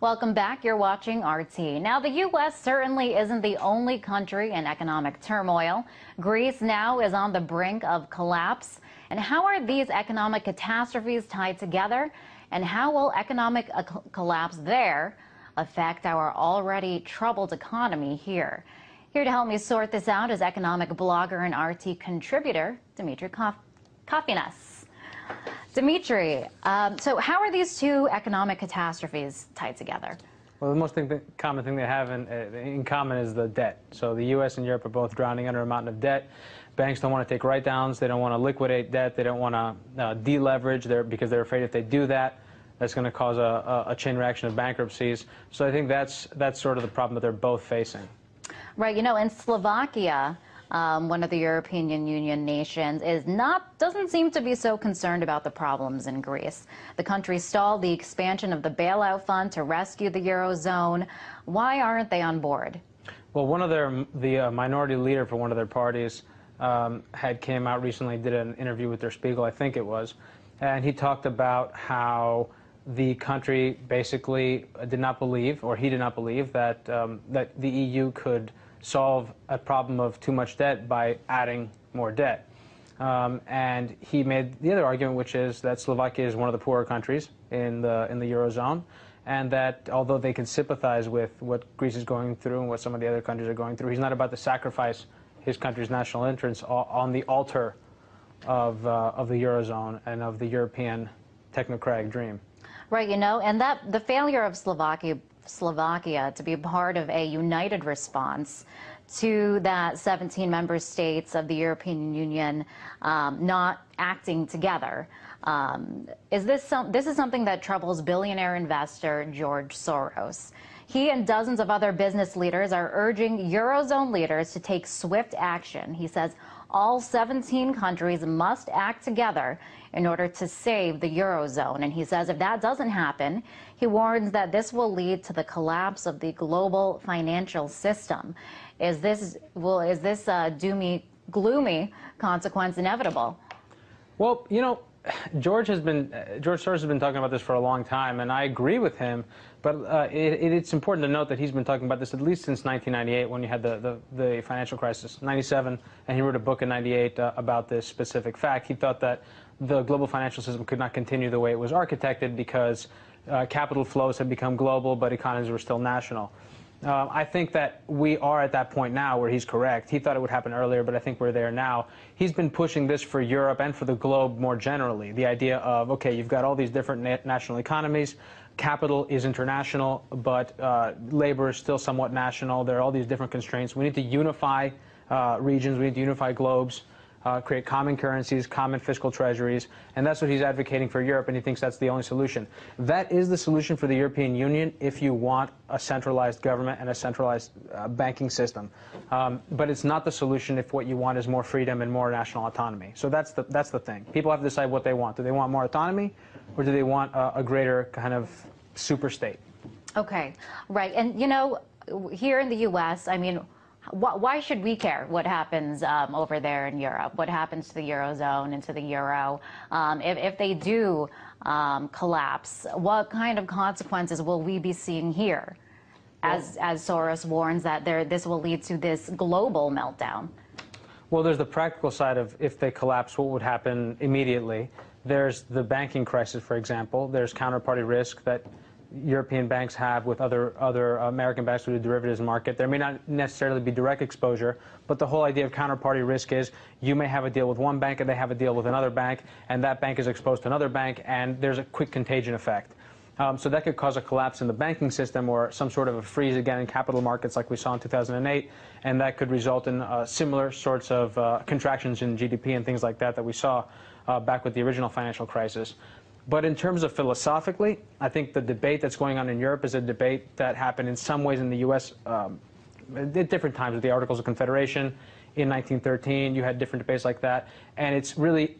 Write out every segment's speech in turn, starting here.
Welcome back. You're watching RT. Now, the U.S. certainly isn't the only country in economic turmoil. Greece now is on the brink of collapse. And how are these economic catastrophes tied together? And how will economic collapse there affect our already troubled economy here? Here to help me sort this out is economic blogger and RT contributor, Demetri Kof Kofinas. Demetri, um, so how are these two economic catastrophes tied together? Well, the most thing, common thing they have in, uh, in, common is the debt. So the U.S. and Europe are both drowning under a mountain of debt. Banks don't want to take write-downs. They don't want to liquidate debt. They don't want to uh, deleverage there because they're afraid if they do that, that's going to cause a, a, chain reaction of bankruptcies. So I think that's that's sort of the problem that they're both facing. Right. You know, in Slovakia, um, one of the European Union nations, is not doesn't seem to be so concerned about the problems in Greece. The country stalled the expansion of the bailout fund to rescue the eurozone. Why aren't they on board? Well, one of their the uh, minority leader for one of their parties um, had came out recently, did an interview with Der Spiegel, I think it was, and he talked about how the country basically did not believe, or he did not believe, that um, that the EU could solve a problem of too much debt by adding more debt. Um, and he made the other argument, which is that Slovakia is one of the poorer countries in the in the eurozone, and that although they can sympathize with what Greece is going through and what some of the other countries are going through, he's not about to sacrifice his country's national interests on the altar of uh, of the eurozone and of the European technocratic dream. Right, you know, and that the failure of Slovakia Slovakia to be part of a united response to that 17 member states of the European Union um, not acting together. Um, is this some, this is something that troubles billionaire investor George Soros. He and dozens of other business leaders are urging Eurozone leaders to take swift action. He says all 17 countries must act together in order to save the Eurozone. And he says if that doesn't happen, he warns that this will lead to the collapse of the global financial system. Is this, will, is this uh, a doomy, gloomy consequence inevitable? Well, you know, George has been George Soros has been talking about this for a long time, and I agree with him. But uh, it, it's important to note that he's been talking about this at least since 1998, when you had the, the, the financial crisis, 97, and he wrote a book in 98 uh, about this specific fact. He thought that the global financial system could not continue the way it was architected because uh, capital flows had become global, but economies were still national. Uh, I think that we are at that point now where he's correct. He thought it would happen earlier, but I think we're there now. He's been pushing this for Europe and for the globe more generally. The idea of, okay, you've got all these different na national economies. Capital is international, but uh, labor is still somewhat national. There are all these different constraints. We need to unify uh, regions. We need to unify globes uh, create common currencies, common fiscal treasuries, and that's what he's advocating for Europe, and he thinks that's the only solution. That is the solution for the European Union if you want a centralized government and a centralized uh, banking system. Um, but it's not the solution if what you want is more freedom and more national autonomy. So that's the, that's the thing. People have to decide what they want. Do they want more autonomy, or do they want a, a greater kind of super state? Okay, right. And, you know, here in the U.S., I mean, why should we care what happens um, over there in Europe? What happens to the Eurozone and to the Euro? Um, if, if, they do um, collapse, what kind of consequences will we be seeing here? As, well, as Soros warns that there, this will lead to this global meltdown. Well, there's the practical side of if they collapse, what would happen immediately. There's the banking crisis, for example. There's counterparty risk that European banks have with other other American banks through the derivatives market. There may not necessarily be direct exposure, but the whole idea of counterparty risk is you may have a deal with one bank and they have a deal with another bank, and that bank is exposed to another bank, and there's a quick contagion effect. Um, so that could cause a collapse in the banking system or some sort of a freeze again in capital markets like we saw in 2008, and that could result in uh, similar sorts of uh, contractions in GDP and things like that that we saw uh, back with the original financial crisis. But in terms of philosophically, I think the debate that's going on in Europe is a debate that happened in some ways in the U.S. Um, at different times with the Articles of Confederation. In 1913, you had different debates like that. And it's really,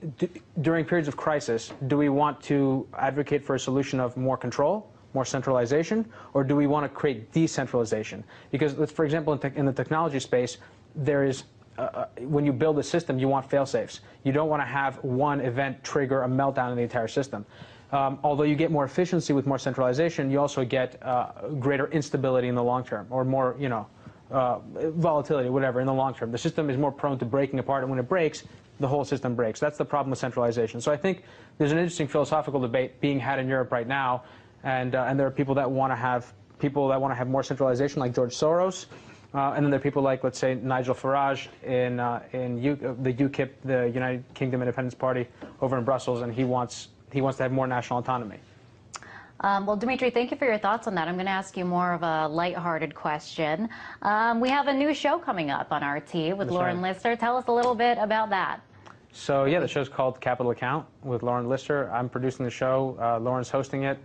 during periods of crisis, do we want to advocate for a solution of more control, more centralization, or do we want to create decentralization? Because, for example, in, in the technology space, there is uh, when you build a system, you want fail-safes. You don't want to have one event trigger a meltdown in the entire system. um, although you get more efficiency with more centralization, you also get uh, greater instability in the long term, or more, you know, uh, volatility, whatever, in the long term. The system is more prone to breaking apart, and when it breaks, the whole system breaks. That's the problem with centralization. So I think there's an interesting philosophical debate being had in Europe right now, and uh, and there are people that want to have people that want to have more centralization, like George Soros. Uh, and then there are people like, let's say, Nigel Farage in, uh, in U- uh, the UKIP, the United Kingdom Independence Party, over in Brussels, and he wants, he wants to have more national autonomy. Um, well, Demetri, thank you for your thoughts on that. I'm going to ask you more of a lighthearted question. Um, we have a new show coming up on RT with That's Lauren right. Lyster. Tell us a little bit about that. So yeah, the show's called Capital Account with Lauren Lyster. I'm producing the show. Uh, Lauren's hosting it,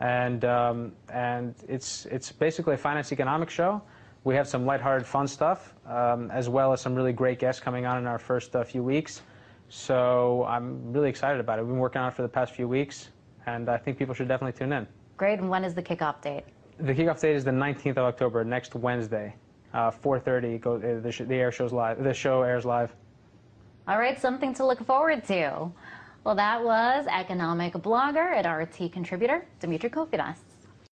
and um, and it's it's basically a finance economics show. We have some lighthearted, fun stuff, um, as well as some really great guests coming on in our first uh, few weeks. So I'm really excited about it. We've been working on it for the past few weeks, and I think people should definitely tune in. Great. And when is the kickoff date? The kickoff date is the 19th of October, next Wednesday, uh, 4:30. Go, uh, the, sh- the air shows live. The show airs live. All right, something to look forward to. Well, that was economic blogger and RT contributor Demetri Kofinas.